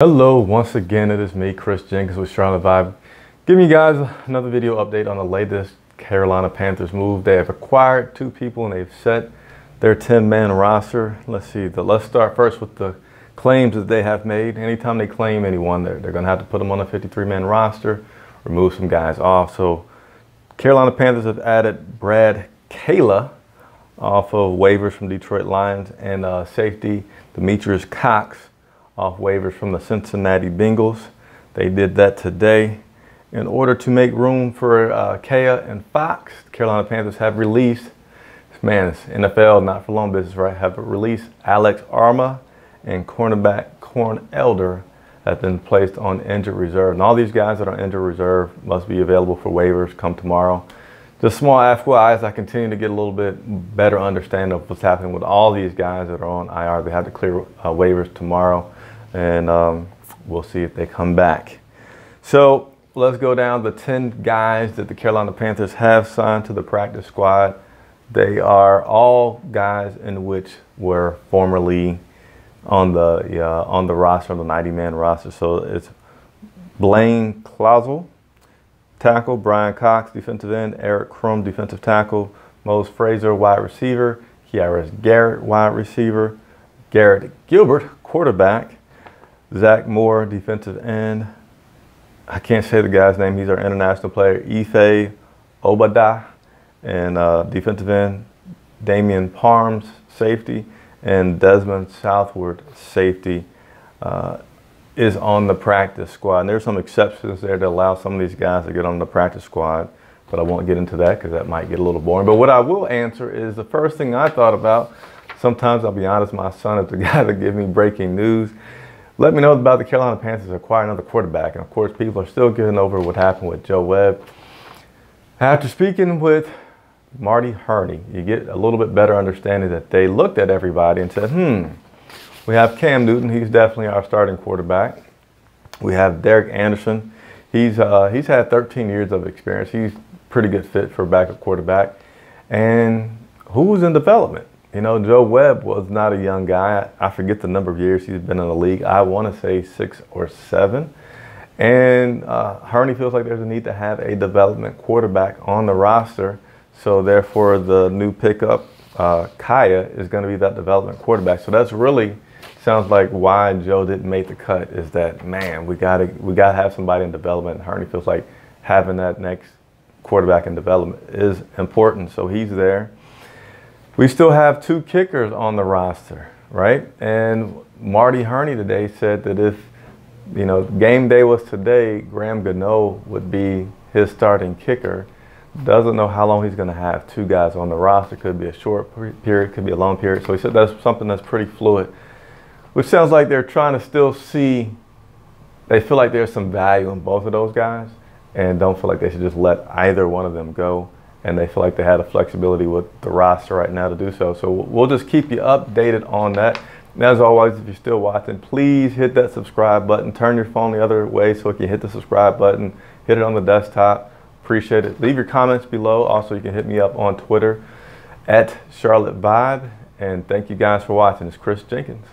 Hello, once again, it is me, Chris Jenkins with Charlotte Vibe, giving you guys another video update on the latest Carolina Panthers move. They have acquired two people and they've set their 10-man roster. Let's see, the, let's start first with the claims that they have made. Anytime they claim anyone, they're, they're going to have to put them on a 53-man roster, remove some guys off. So Carolina Panthers have added Brad Kaya off of waivers from Detroit Lions and uh, safety Demetrious Cox off waivers from the Cincinnati Bengals. They did that today. In order to make room for uh, Kaya and Cox, the Carolina Panthers have released, man, it's NFL, not for long business, right? Have released Alex Armah and cornerback Corn Elder have been placed on injured reserve. And all these guys that are injured reserve must be available for waivers come tomorrow. Just small FYI as I continue to get a little bit better understanding of what's happening with all these guys that are on IR. They have to clear uh, waivers tomorrow and um, we'll see if they come back. So let's go down the 10 guys that the Carolina Panthers have signed to the practice squad. They are all guys in which were formerly on the uh, on the roster, on the 90-man roster. So it's Blaine Clausell, tackle, Bryan Cox, defensive end, Eric Crum, defensive tackle, Mose Frazier, wide receiver, Keyarris Garrett, wide receiver, Garrett Gilbert, quarterback, Zach Moore, defensive end. I can't say the guy's name. He's our international player. Efe Obada, and uh, defensive end. Damian Parms, safety, and Dezmen Southward, safety, uh, is on the practice squad. And there's some exceptions there to allow some of these guys to get on the practice squad, but I won't get into that because that might get a little boring. But what I will answer is the first thing I thought about. Sometimes I'll be honest, my son is the guy that gives me breaking news. Let me know about the Carolina Panthers acquiring another quarterback. And of course, people are still getting over what happened with Joe Webb. After speaking with Marty Hurney, you get a little bit better understanding that they looked at everybody and said, hmm, we have Cam Newton. He's definitely our starting quarterback. We have Derek Anderson. He's, uh, he's had 13 years of experience. He's pretty good fit for backup quarterback. And who's in development? You know, Joe Webb was not a young guy. I forget the number of years he's been in the league. I want to say six or seven. And uh, Hurney feels like there's a need to have a development quarterback on the roster. So therefore, the new pickup, uh, Kaya, is going to be that development quarterback. So that's really sounds like why Joe didn't make the cut. Is that man? We got to we got to have somebody in development. Hurney feels like having that next quarterback in development is important. So he's there. We still have two kickers on the roster, right? And Marty Hurney today said that if, you know, game day was today, Graham Gano would be his starting kicker. Doesn't know how long he's going to have two guys on the roster. Could be a short period, could be a long period. So he said that's something that's pretty fluid, which sounds like they're trying to still see, they feel like there's some value in both of those guys and don't feel like they should just let either one of them go and they feel like they had a flexibility with the roster right now to do so. So we'll just keep you updated on that. And as always, if you're still watching, please hit that subscribe button. Turn your phone the other way so you can hit the subscribe button. Hit it on the desktop. Appreciate it. Leave your comments below. Also, you can hit me up on Twitter at Charlotte Vibe. And thank you guys for watching. It's Chris Jenkins.